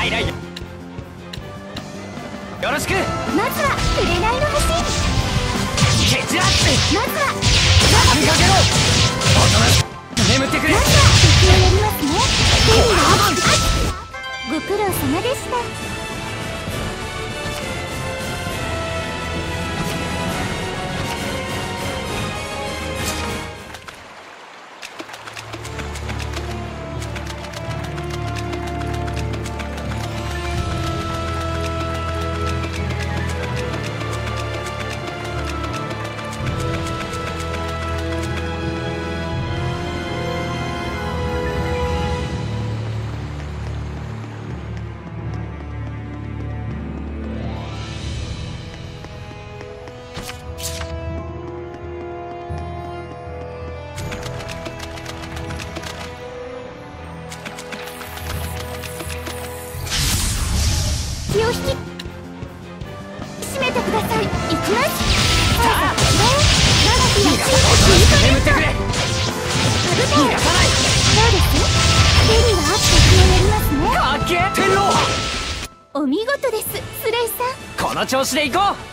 よろしく。まずは紅の星ケチラッまずは。畳みかけろおとなしく眠ってくれ。まずは敵をやりますねご苦労様でしたを引き締めてください。行きますさあ長きや眠ってくれカブト逃がさない。そうです？はやります？ねかっけえ天皇お見事ですスレイさん。この調子で行こう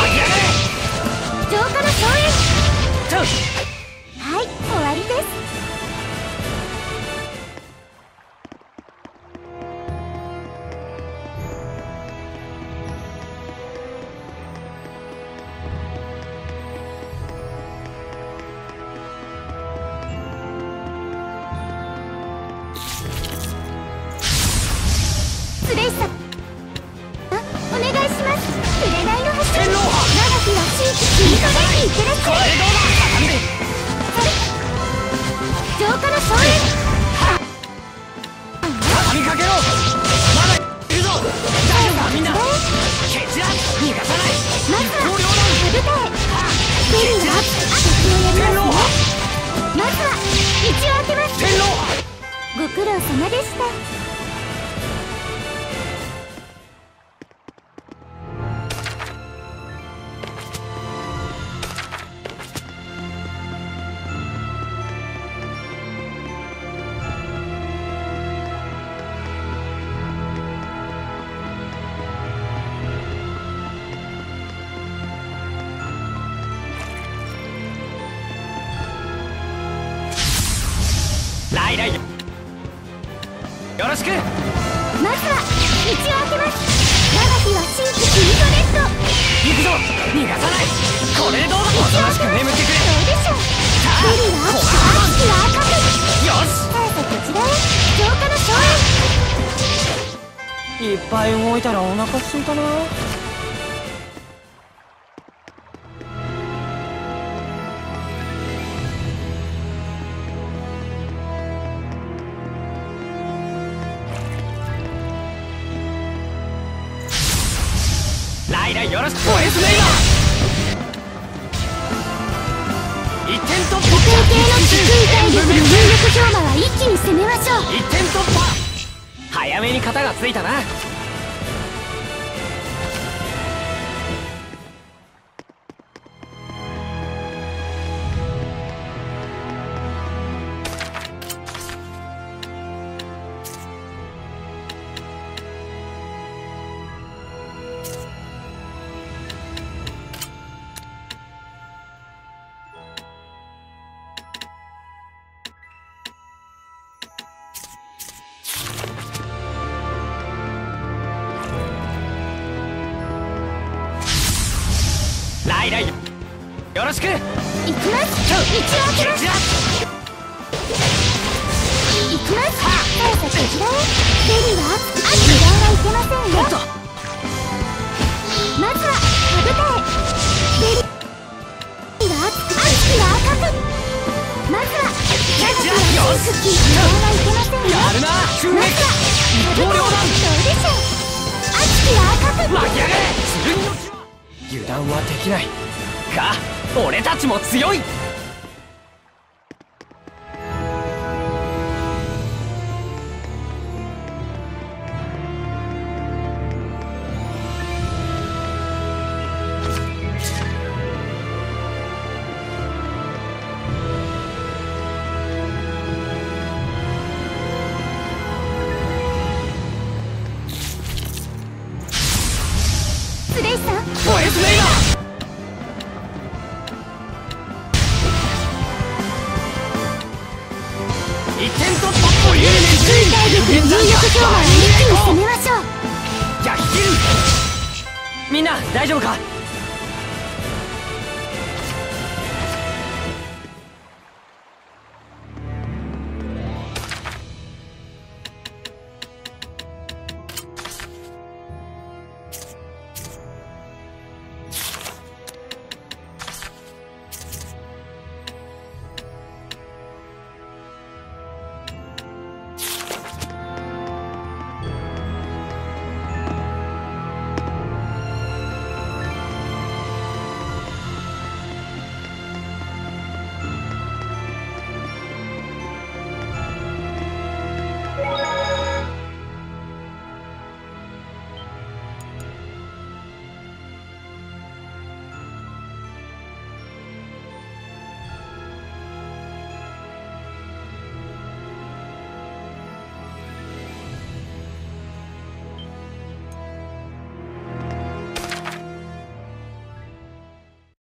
上がれ浄化の硝トご苦労様でした。いっぱい動いたらお腹すいたな。ライラよろしくボイスメイマー一点突破。の低い体力の有早めに型がついたな。ライラよよろしく。行きます。一応開けます。行きます。ベリーは熱く油断はいけませんよ。まずは羽二重きない。か俺たちも強い。スレイさい体力の有力氷馬は一気に攻めましょう。逆切る。みんな大丈夫か？